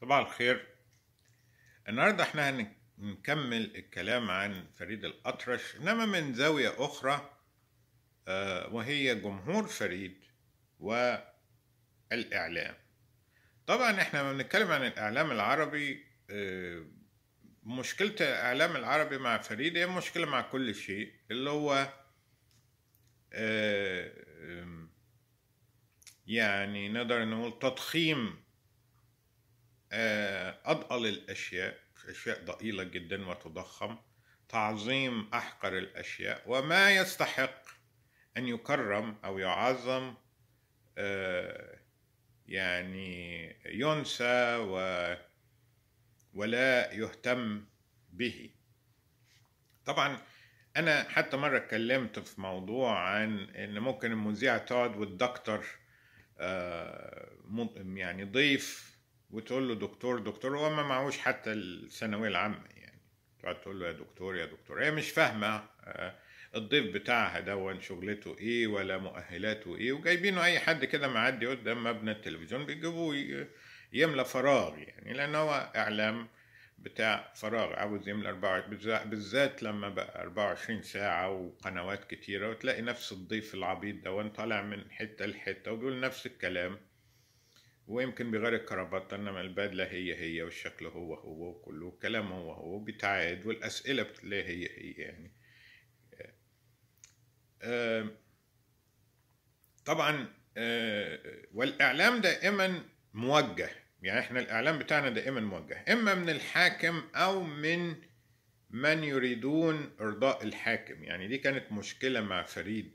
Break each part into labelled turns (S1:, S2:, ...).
S1: صباح الخير. النهاردة إحنا هنكمل الكلام عن فريد الأطرش إنما من زاوية أخرى آه، وهي جمهور فريد والإعلام. طبعا إحنا لما بنتكلم عن الإعلام العربي آه، مشكلة الإعلام العربي مع فريد هي مشكلة مع كل شيء اللي هو آه، يعني نقدر نقول تضخيم آه، أضئل الأشياء أشياء ضئيلة جدا وتضخم تعظيم أحقر الأشياء وما يستحق أن يكرم أو يعظم آه، يعني ينسى و ولا يهتم به. طبعا أنا حتى مرة اتكلمت في موضوع عن إن ممكن المذيعة تقعد والدكتور آه، يعني ضيف وتقول له دكتور دكتور هو ما معهوش حتى الثانوية العامة يعني. تقعد تقول له يا دكتور يا دكتور. هي مش فاهمة آه، الضيف بتاعها دون شغلته إيه ولا مؤهلاته إيه وجايبينه اي حد كده معدي قدام مبنى التلفزيون بيجيبوه يملى فراغ يعني. لأن هو إعلام بتاع فراغ عاوز يملى 24 بالذات- بالذات لما بقى 24 ساعة وقنوات كتيرة وتلاقي نفس الضيف العبيط ده طالع من حتة لحتة وبيقول نفس الكلام. ويمكن بيغير الكرافات انما البدلة هي هي والشكل هو هو وكله الكلام هو هو بيتعاد والأسئلة بتلاقي هي هي يعني. آه، طبعا آه، والإعلام دائما موجه. يعني إحنا الإعلام بتاعنا دائما موجه. إما من الحاكم أو من من يريدون إرضاء الحاكم. يعني دي كانت مشكلة مع فريد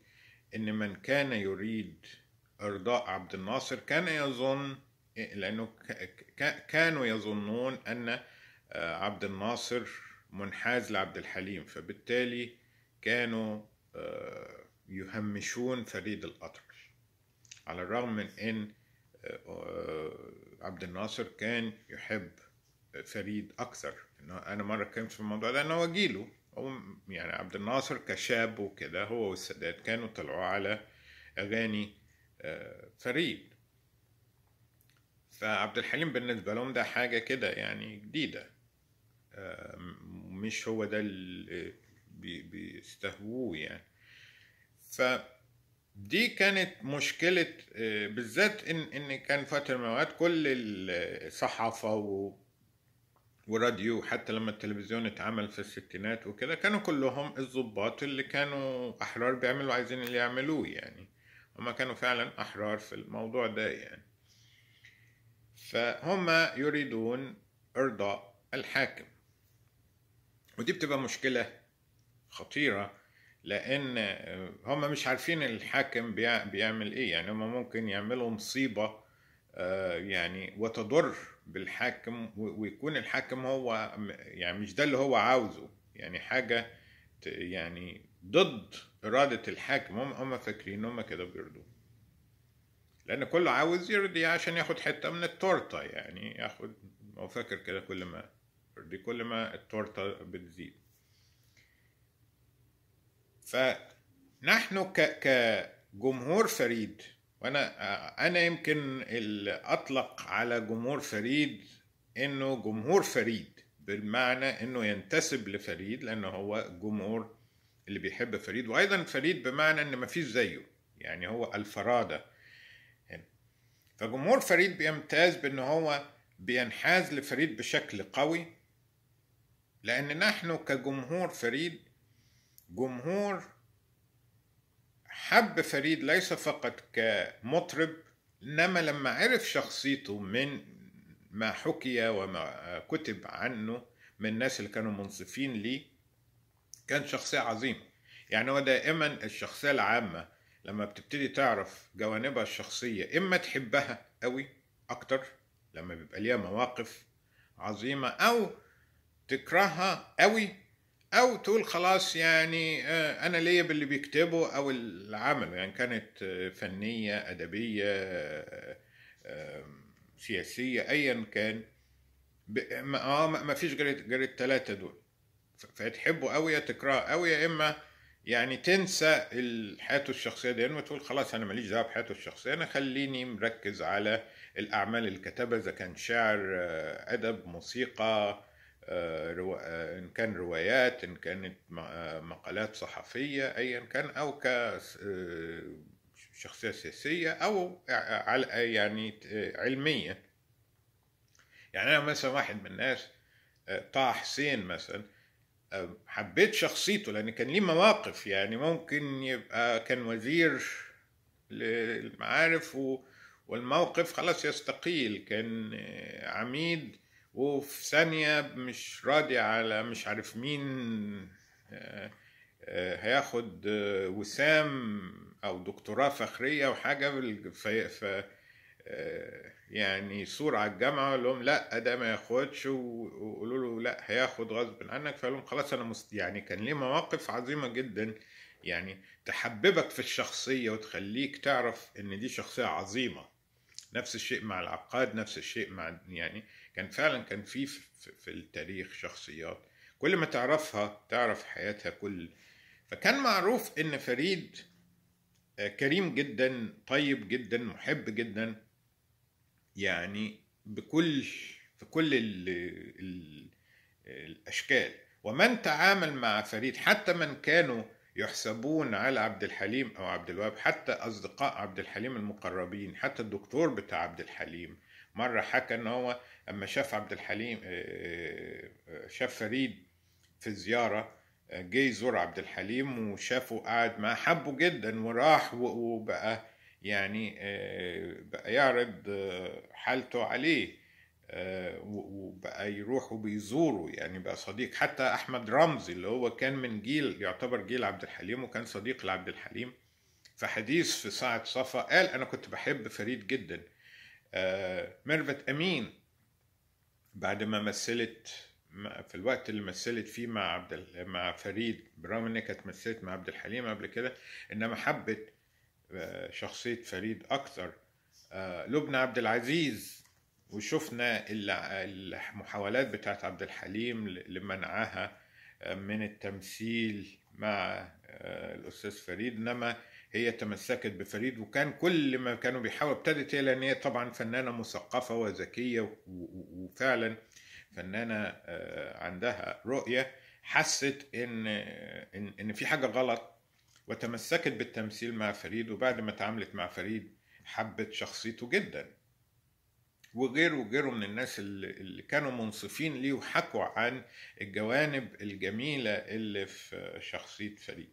S1: إن من كان يريد أرضاء عبد الناصر كان يظن ك- كانوا يظنون أن آه، عبد الناصر منحاز لعبد الحليم فبالتالي كانوا آه، يهمشون فريد الأطرش. على الرغم من إن آه، عبد الناصر كان يحب فريد إنه أنا مرة اتكلمت في الموضوع ده انه هو جيله هو يعني عبد الناصر كشاب وكده هو والسادات كانوا طلعوا على أغاني آه، فريد. فعبد الحليم بالنسبة لهم ده حاجة كده يعني جديدة. آه، مش هو ده اللي بي- بيستهووه يعني. فدي كانت مشكلة بالذات إن إن كان فترة من الأوقات كل الصحافة وراديو حتى لما التلفزيون اتعمل في الستينات وكده كانوا كلهم الضباط اللي كانوا أحرار بيعملوا عايزين اللي يعملوه يعني. هما كانوا فعلا أحرار في الموضوع ده يعني. فهم يريدون إرضاء الحاكم. ودي بتبقى مشكلة خطيرة لأن هم مش عارفين الحاكم بيع- بيعمل إيه. يعني هم ممكن يعملوا مصيبة آه، يعني وتضر بالحاكم ويكون الحاكم هو يعني مش ده اللي هو عاوزه. يعني حاجة يعني ضد إرادة الحاكم هم هم فاكرين هم كده بيرضوا. لأن كله عاوز يرضي عشان ياخد حتة من التورتة يعني ياخد هو فاكر كده كل ما يرضي كل ما التورتة بتزيد. فنحن ك كجمهور فريد وأنا أنا يمكن اللي اطلق على جمهور فريد إنه جمهور فريد بالمعنى إنه ينتسب لفريد لأنه هو جمهور اللي بيحب فريد وأيضا فريد بمعنى إن مفيش زيه يعني هو الفرادة. فجمهور فريد بيمتاز بإن هو بينحاز لفريد بشكل قوي لأن نحن كجمهور فريد جمهور حب فريد ليس فقط كمطرب إنما لما عرف شخصيته من ما حكي وما كتب عنه من الناس اللي كانوا منصفين ليه كان شخصية عظيمة. يعني هو دائما الشخصية العامة لما بتبتدي تعرف جوانبها الشخصية إما تحبها قوي أكتر لما بيبقى ليها مواقف عظيمة أو تكرهها قوي أو تقول خلاص يعني آه، أنا ليا باللي بيكتبه أو اللي عمله يعني كانت آه، فنية أدبية آه، سياسية ايا كان. ب- ما فيش غير غير الثلاثه دول. فتحبه قوي يا تكرهه قوي يا إما يعني تنسى حياته الشخصية دي وتقول خلاص أنا ماليش دعوة بحياته الشخصية أنا خليني مركز على الأعمال اللي كتبها إذا كان شعر آه، أدب موسيقى آه،. آه، إن كان روايات إن كانت مقالات صحفية أيا كان سياسية أو ع- على يعني علميا يعني أنا مثلا واحد من الناس طه حسين مثلا حبيت شخصيته لأن كان ليه مواقف يعني ممكن يبقى كان وزير للمعارف. والموقف خلاص يستقيل كان عميد وفي ثانية مش راضي على مش عارف مين آه، آه، هياخد آه، وسام أو دكتوراه فخرية وحاجة يعني صورة على الجامعة وقال لهم لا ده ما ياخدش وقولوا له لا هياخد غصب عنك. فقال لهم خلاص أنا مست... يعني كان ليه مواقف عظيمة جدا. يعني تحببك في الشخصية وتخليك تعرف إن دي شخصية عظيمة. نفس الشيء مع العقاد نفس الشيء مع يعني كان فعلا كان في في في التاريخ شخصيات. كل ما تعرفها تعرف حياتها كل. فكان معروف إن فريد آه، كريم جدا طيب جدا محب جدا. يعني بكل في كل ال ال الأشكال. ومن تعامل مع فريد حتى من كانوا يحسبون على عبد الحليم أو عبد الوهاب حتى أصدقاء عبد الحليم المقربين حتى الدكتور بتاع عبد الحليم مرة حكى إن هو أما شاف عبد الحليم آه، آه، شاف فريد في زيارة آه، جه يزور عبد الحليم وشافه قاعد معاه حبه جدا وراح وبقى يعني آه، بقى يعرض آه، حالته عليه آه، وبقى يروح وبيزوره. يعني بقى صديق حتى أحمد رمزي اللي هو كان من جيل يعتبر جيل عبد الحليم وكان صديق لعبد الحليم في حديث في ساعة صفا قال أنا كنت بحب فريد جدا. ميرفت أمين بعد ما مثلت في الوقت اللي مثلت فيه مع عبد مع فريد برغم انها كانت مثلت مع عبد الحليم قبل كده إنما حبت آه، شخصية فريد أكثر آه، لبنى عبد العزيز وشفنا المحاولات بتاعت عبد الحليم لمنعها آه، من التمثيل مع الأستاذ فريد. إنما هي تمسكت بفريد وكان كل ما كانوا بيحاولوا ابتدت هي لأن هي طبعا فنانة مثقفة وذكية و- و- وفعلا فنانة آه، عندها رؤية حست إن إن إن في حاجة غلط وتمسكت بالتمثيل مع فريد وبعد ما تعاملت مع فريد حبت شخصيته جدا. وغيره وغيره من الناس اللي كانوا منصفين ليه وحكوا عن الجوانب الجميلة اللي في شخصية فريد.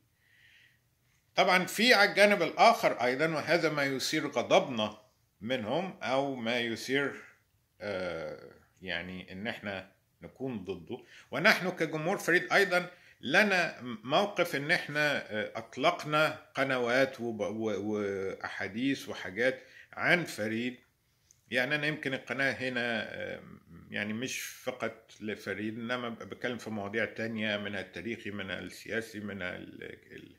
S1: طبعا في على الجانب الآخر أيضا وهذا ما يثير غضبنا منهم أو ما يثير آه، يعني إن إحنا نكون ضده. ونحن كجمهور فريد أيضا لنا موقف إن إحنا آه، أطلقنا قنوات واحاديث وحاجات عن فريد. يعني أنا يمكن القناة هنا يعني مش فقط لفريد إنما بتكلم في مواضيع تانية منها التاريخي منها السياسي منها ال- ال-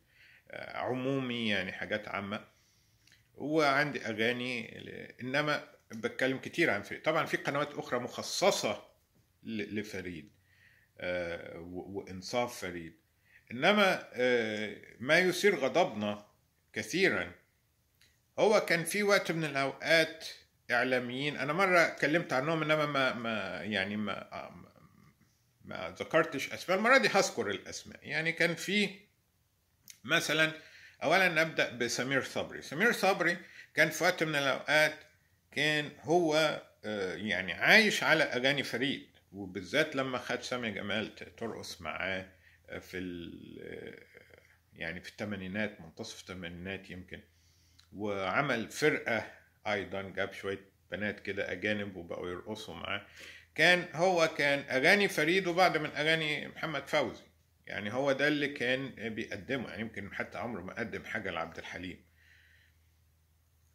S1: آه، عمومي يعني حاجات عامة. وعندي أغاني إنما بتكلم كتير عن فريد. طبعا في قنوات أخرى مخصصة لفريد. وإنصاف فريد. إنما آه، ما يثير غضبنا كثيرا. هو كان في وقت من الأوقات إعلاميين أنا مرة اتكلمت عنهم إنما ما ما يعني ما ما ذكرتش أسماء. المرة دي هذكر الأسماء. يعني كان في مثلا اولا نبدأ بسمير صبري. سمير صبري كان في وقت من الأوقات كان هو آه، يعني عايش على أغاني فريد. وبالذات لما خد سامي جمال ترقص معاه في يعني في الثمانينات منتصف الثمانينات يمكن وعمل فرقة أيضا جاب شوية بنات كده أجانب وبقوا يرقصوا معاه. كان هو كان أغاني فريد وبعض من أغاني محمد فوزي. يعني هو ده اللي كان بيقدمه. يعني يمكن حتى عمره ما قدم حاجة لعبد الحليم.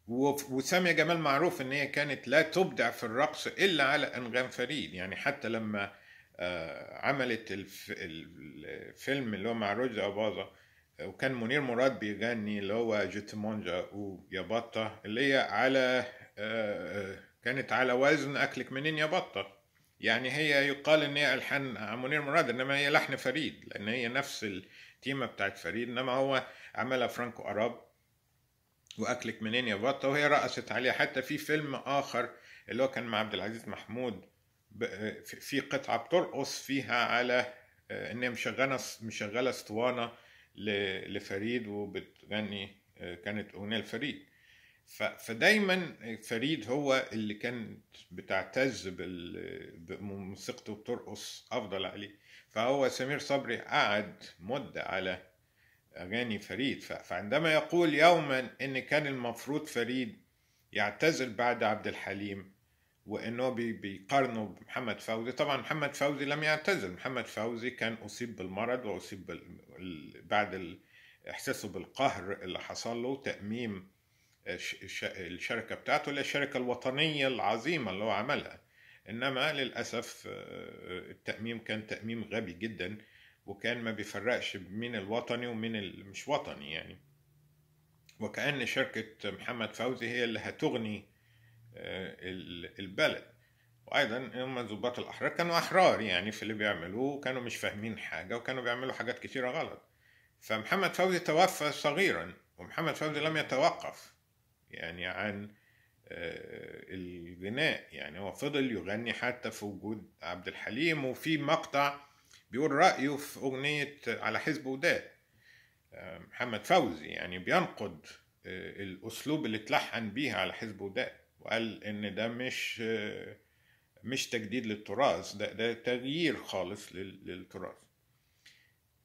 S1: وسامية جمال معروف إن هي كانت لا تبدع في الرقص إلا على أنغام فريد. يعني حتى لما آه، عملت الف- الفيلم اللي هو مع رشدي أباظة آه، وكان منير مراد بيغني اللي هو جيتمونجا ويا بطة اللي هي على آه، كانت على وزن أكلك منين يا بطة. يعني هي يقال إن هي ألحان منير مراد إنما هي لحن فريد لأن هي نفس التيمة بتاعت فريد إنما هو عملها فرانكو أراب. وأكلك منين يا بطة؟ وهي رقصت عليها. حتى في فيلم آخر اللي هو كان مع عبد العزيز محمود في قطعة بترقص فيها على إن هي مشغلة مشغلة اسطوانة لفريد وبتغني كانت أغنية لفريد. فدايما فريد هو اللي كان بتعتز بموسيقته بترقص أفضل عليه. فهو سمير صبري قعد مدة على أغاني فريد. فعندما يقول يوما إن كان المفروض فريد يعتزل بعد عبد الحليم وإنه بيقارنه بمحمد فوزي طبعا محمد فوزي لم يعتزل. محمد فوزي كان أصيب بالمرض وأصيب بال... بعد إحساسه بالقهر اللي حصل له تأميم الشركة بتاعته اللي الشركة الوطنية العظيمة اللي هو عملها. إنما للأسف التأميم كان تأميم غبي جدا. وكان ما بيفرقش مين الوطني ومين مش وطني يعني. وكأن شركة محمد فوزي هي اللي هتغني البلد. وأيضا هم ضباط الأحرار كانوا أحرار يعني في اللي بيعملوه وكانوا مش فاهمين حاجة وكانوا بيعملوا حاجات كتيرة غلط. فمحمد فوزي توفى صغيرا ومحمد فوزي لم يتوقف يعني عن الغناء يعني. هو فضل يغني حتى في وجود عبد الحليم وفي مقطع بيقول رأيه في أغنية على حزب وداد. محمد فوزي يعني بينقد الأسلوب اللي اتلحن بيها على حزب وداد وقال إن ده مش مش تجديد للتراث ده ده تغيير خالص للتراث.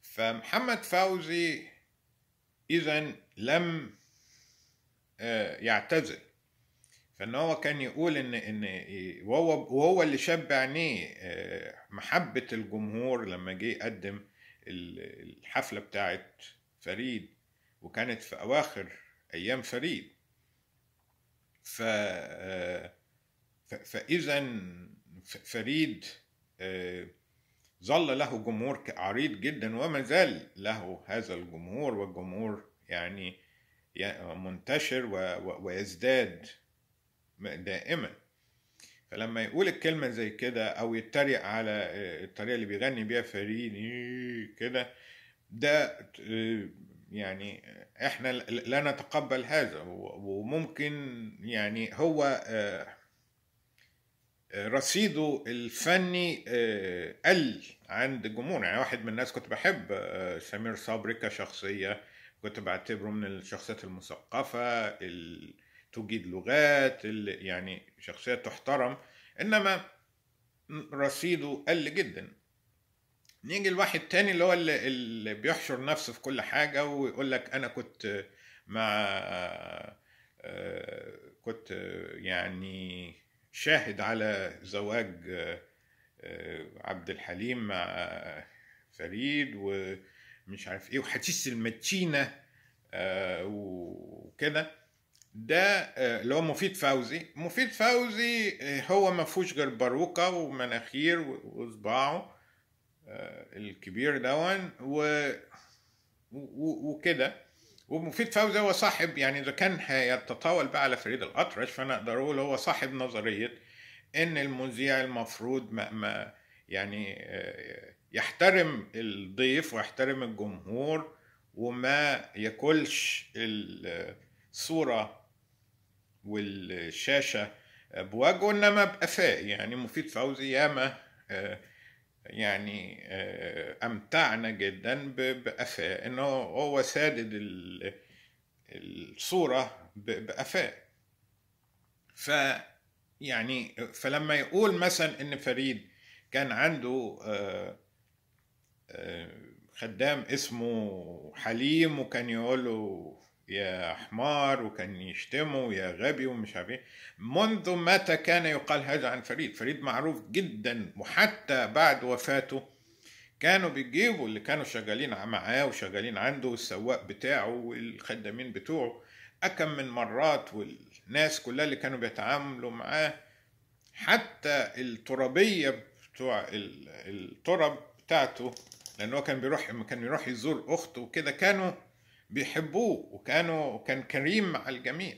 S1: فمحمد فوزي إذا لم يعتزل. فإن هو كان يقول إن إن وهو وهو اللي شاب عينيه محبة الجمهور لما جه يقدم الحفلة بتاعت فريد وكانت في أواخر أيام فريد. ف فاذا فريد ظل له جمهور عريض جدا وما زال له هذا الجمهور والجمهور يعني منتشر ويزداد دائما. فلما يقول الكلمة زي كده أو يتريق على الطريقة اللي بيغني بيها فريد كده ده يعني إحنا لا نتقبل هذا. وممكن يعني هو رصيده الفني قل عند الجمهور يعني واحد من الناس كنت بحب سمير صبري كشخصية. كنت بعتبره من الشخصيات المثقفة تجيد لغات يعني شخصية تحترم إنما رصيده قل جدا. نيجي لواحد تاني اللي هو اللي, اللي بيحشر نفسه في كل حاجة ويقول لك أنا كنت مع كنت يعني شاهد على زواج عبد الحليم مع فريد ومش عارف إيه وحديث المتشينة وكده. ده اللي هو مفيد فوزي. مفيد فوزي هو ما فيهوش غير باروكة ومناخير وصباعه الكبير دون و وكده. ومفيد فوزي هو صاحب يعني إذا كان هيتطاول بقى على فريد الأطرش فأنا أقدر أقول هو صاحب نظرية إن المذيع المفروض ما, ما يعني يحترم الضيف ويحترم الجمهور وما ياكلش الصورة والشاشة بوجهه انما بقفاء يعني مفيد فوزي ياما يعني أمتعنا جدا بقفاء إنه هو سادد الصورة بقفاء ف يعني فلما يقول مثلا إن فريد كان عنده خدام اسمه حليم وكان يقول له يا حمار وكان يشتمه يا غبي ومش عارف إيه. منذ متى كان يقال هذا عن فريد؟ فريد معروف جدا وحتى بعد وفاته كانوا بيجيبوا اللي كانوا شغالين معاه وشغالين عنده السواق بتاعه والخدامين بتوعه أكم من مرات والناس كلها اللي كانوا بيتعاملوا معاه حتى الترابية بتوع الترب بتاعته لأنه كان بيروح كان يروح يزور أخته وكده كانوا بيحبوه وكانوا كان كريم مع الجميع.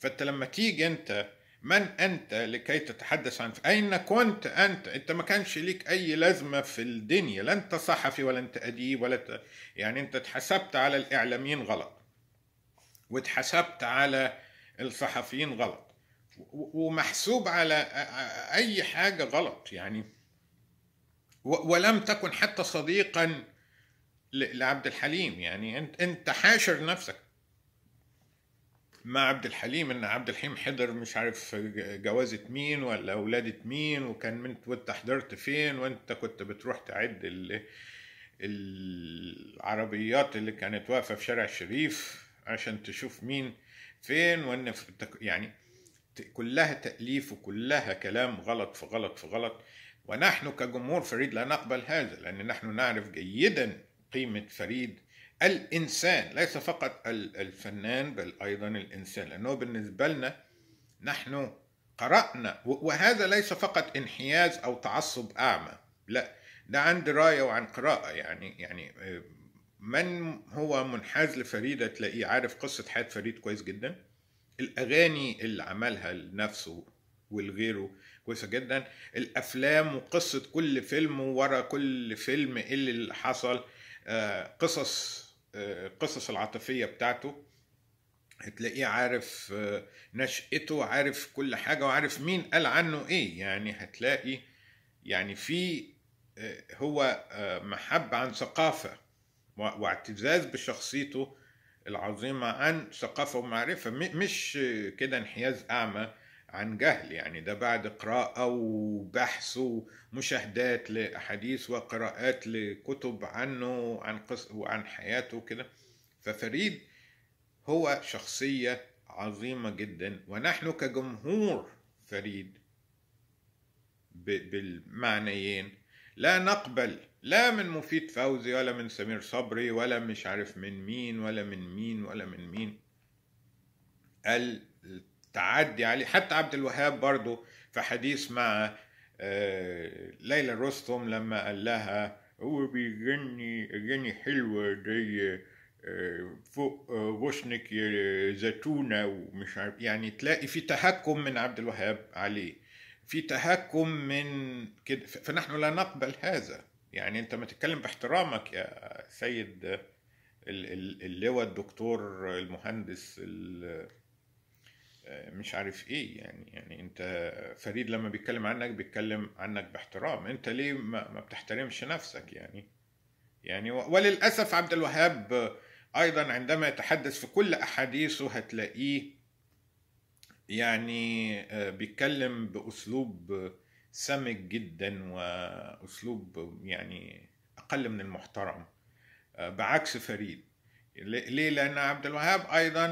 S1: فانت لما تيجي انت من انت لكي تتحدث عن أين كنت أنت؟ انت ما كانش ليك أي لازمة في الدنيا لا أنت صحفي ولا أنت أديب ولا ت... يعني أنت اتحسبت على الإعلاميين غلط. واتحسبت على الصحفيين غلط. ومحسوب على أي حاجة غلط يعني. ولم تكن حتى صديقا لعبد الحليم. يعني انت انت حاشر نفسك. مع عبد الحليم ان عبد الحليم حضر مش عارف جوازة مين ولا ولادة مين وكان من وانت حضرت فين وانت كنت بتروح تعد ال... العربيات اللي كانت واقفة في شارع الشريف عشان تشوف مين فين وان يعني كلها تأليف وكلها كلام غلط في غلط في غلط. ونحن كجمهور فريد لا نقبل هذا لأن نحن نعرف جيدا قيمة فريد. الإنسان ليس فقط ال- الفنان بل أيضا الإنسان لأنه بالنسبة لنا نحن قرأنا وهذا ليس فقط انحياز أو تعصب أعمى. لا ده عن دراية وعن قراءة. يعني يعني آه، من هو منحاز لفريدة تلاقيه عارف قصة حياة فريد كويس جدا. الأغاني اللي عملها لنفسه ولغيره كويسة جدا. الأفلام وقصة كل فيلم ورا كل فيلم إيه اللي حصل. قصص آه، القصص العاطفية بتاعته. هتلاقيه عارف آه، نشأته عارف كل حاجة وعارف مين قال عنه إيه. يعني هتلاقي يعني في آه، هو آه، محبة عن ثقافة واعتزاز بشخصيته العظيمة عن ثقافة ومعرفة. مش آه، كده انحياز أعمى. عن جهل يعني ده بعد قراءة وبحث ومشاهدات لأحاديث وقراءات لكتب عنه عن قص وعن حياته كده ففريد هو شخصية عظيمة جدا. ونحن كجمهور فريد بالمعنيين لا نقبل لا من مفيد فوزي ولا من سمير صبري ولا مش عارف من مين ولا من مين ولا من مين. التعدي عليه حتى عبد الوهاب برضو في حديث مع آه، ليلى رستم لما قال لها هو بيغني أغاني حلوة زي آه، فوق آه، غصنك يا ومش عارف يعني تلاقي في تهكم من عبد الوهاب عليه. في تهكم من كده. فنحن لا نقبل هذا. يعني أنت ما تتكلم باحترامك يا سيد ال- ال- اللواء الدكتور المهندس ال- مش عارف إيه يعني يعني أنت فريد لما بيتكلم عنك بيتكلم عنك باحترام. أنت ليه ما, بتحترمش نفسك يعني؟ يعني وللأسف عبد الوهاب أيضا عندما يتحدث في كل أحاديثه هتلاقيه يعني آه، بيتكلم بأسلوب سمج جدا وأسلوب يعني أقل من المحترم. آه، بعكس فريد ليه؟ لأن عبد الوهاب أيضا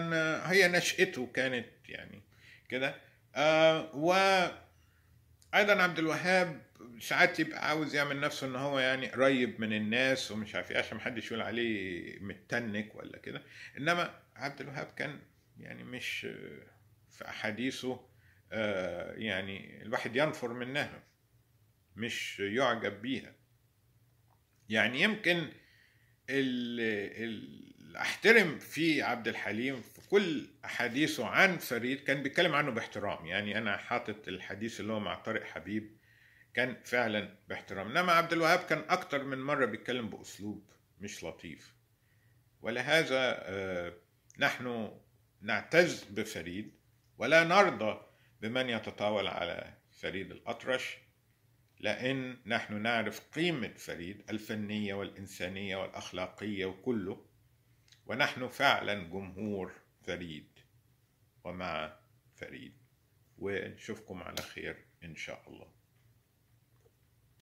S1: هي نشأته كانت يعني كده. آه، و أيضا عبد الوهاب ساعات يبقى عاوز يعمل نفسه إن هو يعني قريب من الناس ومش عارف إيه عشان محدش يقول عليه متنك ولا كده. إنما عبد الوهاب كان يعني مش في أحاديثه آه، يعني الواحد ينفر منها مش يعجب بيها. يعني يمكن ال ال احترم في عبد الحليم في كل أحاديثه عن فريد كان بيتكلم عنه باحترام. يعني أنا حاطط الحديث اللي هو مع طارق حبيب كان فعلا باحترام. إنما عبد الوهاب كان أكتر من مرة بيتكلم بأسلوب مش لطيف. ولهذا آه، نحن نعتز بفريد ولا نرضى بمن يتطاول على فريد الأطرش لأن نحن نعرف قيمة فريد الفنية والإنسانية والأخلاقية وكله. ونحن فعلا جمهور فريد ومع فريد. ونشوفكم على خير إن شاء الله.